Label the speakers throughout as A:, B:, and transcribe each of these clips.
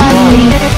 A: I'm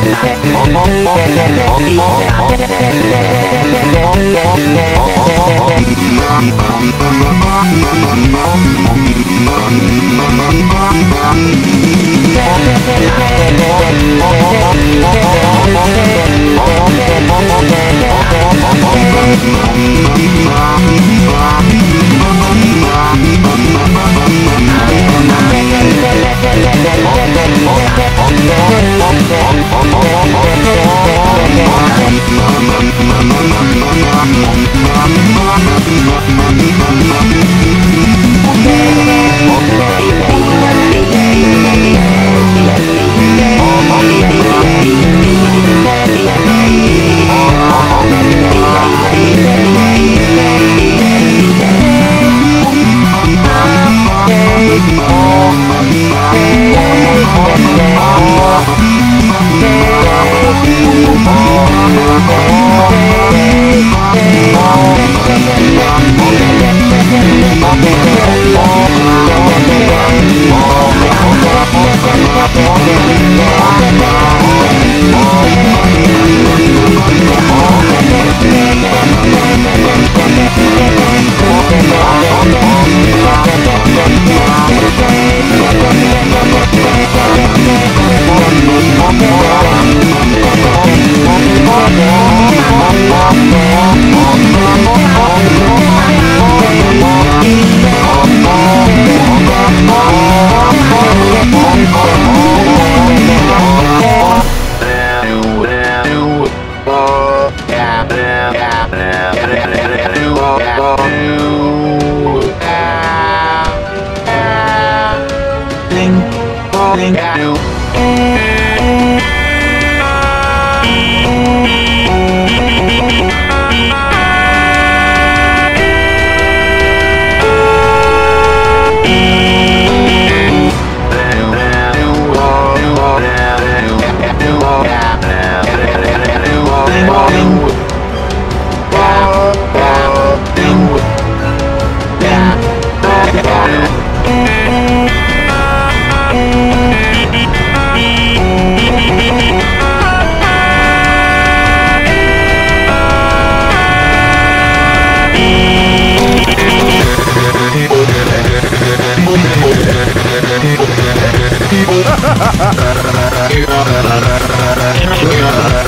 A: Yeah.
B: morning, I ¡Ah, ah! ah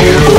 B: Yeah.